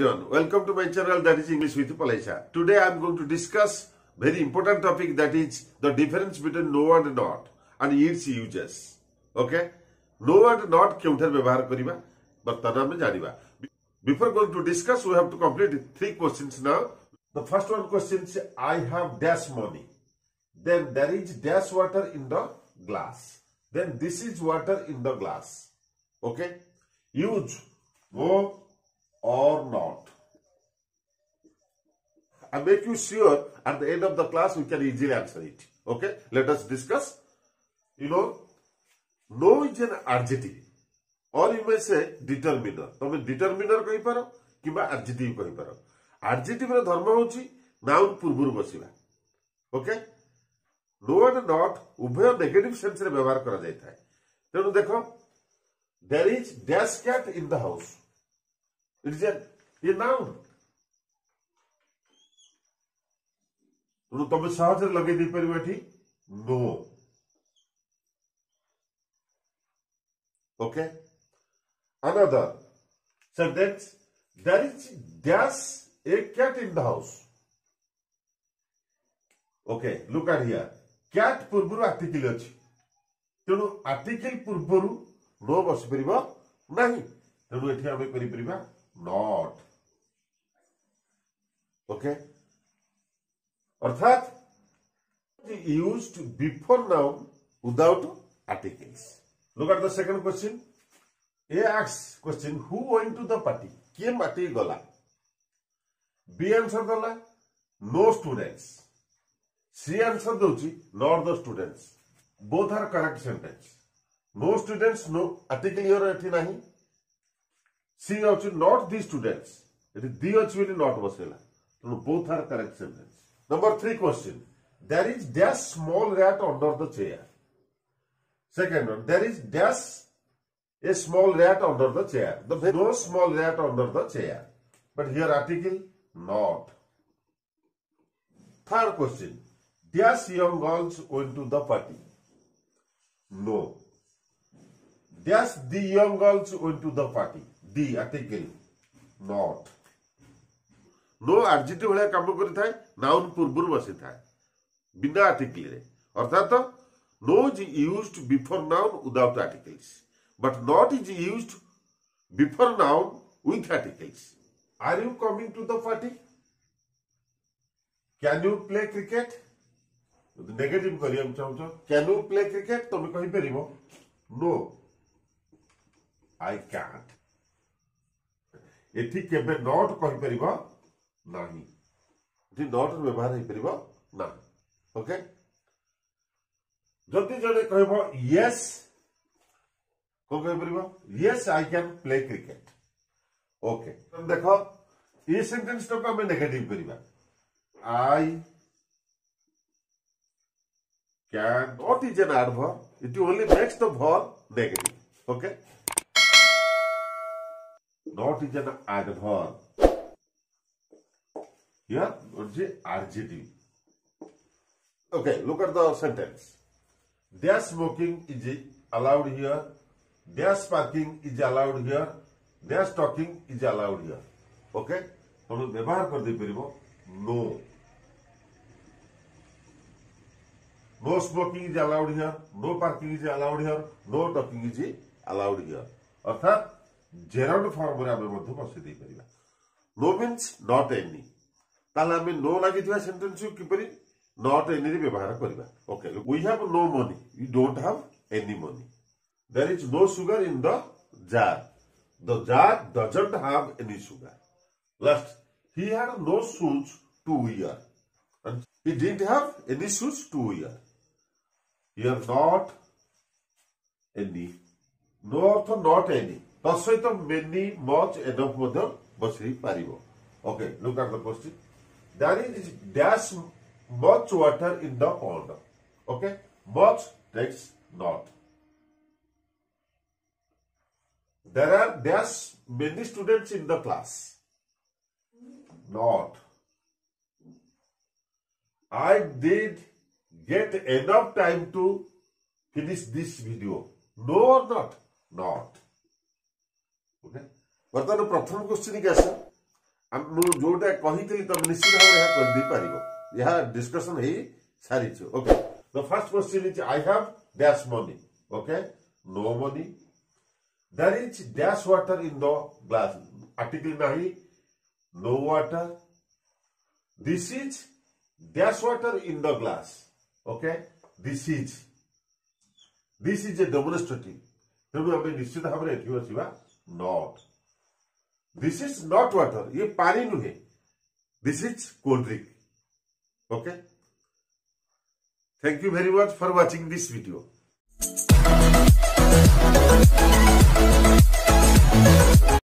everyone. Welcome to my channel that is English with Malaysia. Today I am going to discuss very important topic that is the difference between no and not and its uses. Okay? No and not কেউঠার ব্যবহার but বর্তমান আমি জানিবা Before going to discuss we have to complete three questions now. The first one question is I have dash money. Then there is dash water in the glass. Then this is water in the glass. Okay? Use more make you sure at the end of the class we can easily answer it. Okay, let us discuss. You know, no is an adjective or you may say determiner. तुम determiner कही पारो कि बा adjective कही पारो. Adjective रे धर्म होची noun पूर्वरु बसिबा. Okay, no and not उभय negative sense रे व्यवहार करा जाता है. तेरु देखो, there is dash cat in the house. It is a, a noun. ତେଣୁ ତମେ ସହଜରେ ଲଗେଇ ଦେଇପାରିବ ଏଠି no okay another sentence there is dash a cat in the house okay look at here cat ପୂର୍ବରୁ ଆର୍ଟିକିଲ ଅଛି ତେଣୁ ଆର୍ଟିକିଲ ପୂର୍ବରୁ ନ ବସିପାରିବ ନାହିଁ ତେଣୁ ଏଠି ଆମେ କରିପାରିବା not. Okay? अर्थात used before noun without articles. Look at the second question. A asks question, who went to the party? किए पार्टी गला बी आंसर दला नो स्टूडेंट्स सी आंसर दूसरी not the students both are correct sentence no students no article your एठी नाही C अछि not the students एठी the अछि बोली नॉट बसेला तो both are correct sentence number 3 question. There is dash small rat under the chair. Second one. There is dash a small rat under the chair. The no small rat under the chair. But here article not. Third question. Dash young girls went to the party. No. Dash the young girls went to the party. The article not no ଆର୍ଜିଟି ଭଳିଆ କାମ କରିଥାଏ noun ପୂର୍ବରୁ ବସିଥାଏ ବିନା ଆର୍ଟିକିଲରେ ଅର୍ଥାତ no is use before noun without articles but not is use before noun with articles are you coming to the party can you play cricket negative କରିବାକୁ ଚାହୁଁଛ କ୍ୟାନ୍ ୟୁ ପ୍ଲେ କ୍ରିକେଟ୍ ତମେ କହିପାରିବ no I can't ଏଠି କେବେ not କହିପାରିବ ନାହିଁ ଏଠି not ବ୍ୟବହାର ହେଇପାରିବ ନାହିଁ ଓକେ ଯଦି ଜଣେ କହିବ ୟେସ୍ କଣ କହିପାରିବ yes I can play cricket okay ଦେଖ ଏ ସେଣ୍ଟେନ୍ସଟାକୁ ଆମେ ନେଗେଟିଭ କରିବା I can not is an adverb it only makes the verb negative okay not is an adverb. Here, what's the adjective? Okay, look at the sentence. Their smoking is allowed here. Their sparking is allowed here. Their talking is allowed here. Okay? ତମେ ବ୍ୟବହାର କରିଦେଇପାରିବ no no smoking is allowed here no parking is allowed here no talking is allowed here अर्थात ଜେରଣ୍ଡ ଫର୍ମରେ ଆମେ ମଧ୍ୟ ବସେଇ ଦେଇପାରିବା no means not any ତାହେଲେ ଆମେ ନୋ ଲାଗିଥିବା ସେଣ୍ଟେନ୍ସକୁ କିପରି ନଟ୍ ଏନିରେ ବ୍ୟବହାର କରିବା okay we have no money you don't have any money there is no sugar in the jar the jar doesn't have any sugar last he had no shoes two year and he didn't have any shoes to wear. Here not any. No ଅର୍ଥ not any. ତା ସହିତ many much enough ମଧ୍ୟ ବସେଇ ପାରିବ okay look at the question there is much water in the pond. Okay, much takes not. There are there's many students in the class. Not. I did get enough time to finish this video. No or not? Not. Okay. But then the question question is जोटा कही तुम निश्चित भाव कर यहाँ discussion सारी okay the first question is I have dash money okay no money there is dash water in the glass article नहीं no water this is dash water in the glass okay this is this is a demonstrative तेणु आम निश्चित भाव में eighty not this is not water ये पानी नुहे this is cold drink okay thank you very much for watching this video